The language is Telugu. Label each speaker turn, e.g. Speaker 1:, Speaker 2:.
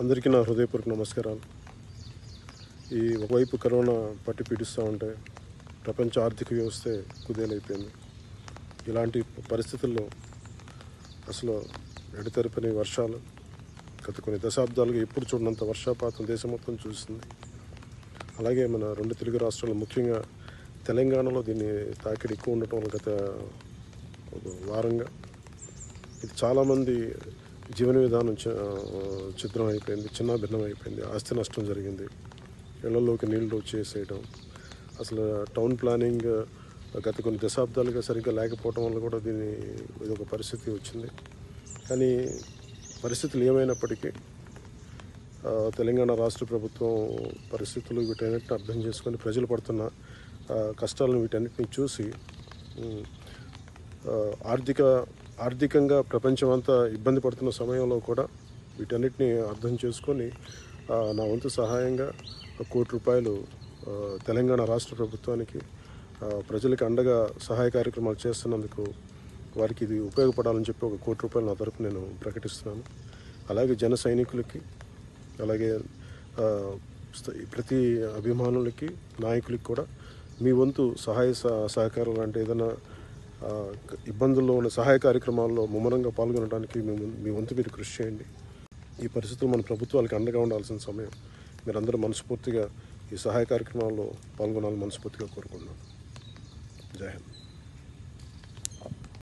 Speaker 1: అందరికీ నా హృదయపూర్వక నమస్కారాలు. ఈ ఒకవైపు కరోనా పట్టి పీడిస్తూ ఉంటే ప్రపంచ ఆర్థిక వ్యవస్థే కుదేలైపోయింది. ఇలాంటి పరిస్థితుల్లో అసలు ఎడతెరపని వర్షాలు గత కొన్ని దశాబ్దాలుగా ఎప్పుడు చూడనంత వర్షాపాతం దేశం మొత్తం చూస్తుంది అలాగే మన రెండు తెలుగు రాష్ట్రాలు ముఖ్యంగా తెలంగాణలో దీన్ని తాకిడి ఎక్కువ ఉండటం వల్ల గత ఒక వారంగా ఇది చాలామంది జీవన విధానం చిత్రం అయిపోయింది చిన్న భిన్నం అయిపోయింది ఆస్తి నష్టం జరిగింది. ఇళ్ళలోకి నీళ్ళు వచ్చేసేయడం అసలు టౌన్ ప్లానింగ్ గత కొన్ని దశాబ్దాలుగా సరిగ్గా లేకపోవడం వల్ల కూడా దీని ఇది ఒక పరిస్థితి వచ్చింది. కానీ పరిస్థితులు ఏమైనప్పటికీ తెలంగాణ రాష్ట్ర ప్రభుత్వం పరిస్థితులు వీటన్నిటిని అర్థం చేసుకొని ప్రజలు పడుతున్న కష్టాలను వీటన్నిటిని చూసి ఆర్థిక ఆర్థికంగా ప్రపంచం అంతా ఇబ్బంది పడుతున్న సమయంలో కూడా వీటన్నిటిని అర్థం చేసుకొని నా వంతు సహాయంగా కోటి రూపాయలు తెలంగాణ రాష్ట్ర ప్రభుత్వానికి ప్రజలకు అండగా సహాయ కార్యక్రమాలు చేస్తున్నందుకు వారికి ఇది ఉపయోగపడాలని చెప్పి ఒక కోటి రూపాయలు నా తరపు నేను ప్రకటిస్తున్నాను. అలాగే జన సైనికులకి అలాగే ప్రతి అభిమానులకి నాయకులకి కూడా మీ వంతు సహాయ సహ- సహకారాలు అంటే ఏదైనా ఇబ్బందుల్లో ఉన్న సహాయ కార్యక్రమాల్లో ముమ్మరంగా పాల్గొనడానికి మేము మీ వంతు మీరు కృషి చేయండి. ఈ పరిస్థితులు మన ప్రభుత్వాలకు అండగా ఉండాల్సిన సమయం. మీరందరూ మనస్ఫూర్తిగా ఈ సహాయ కార్యక్రమాల్లో పాల్గొనాలని మనస్ఫూర్తిగా కోరుకుంటున్నాను జై హింద్.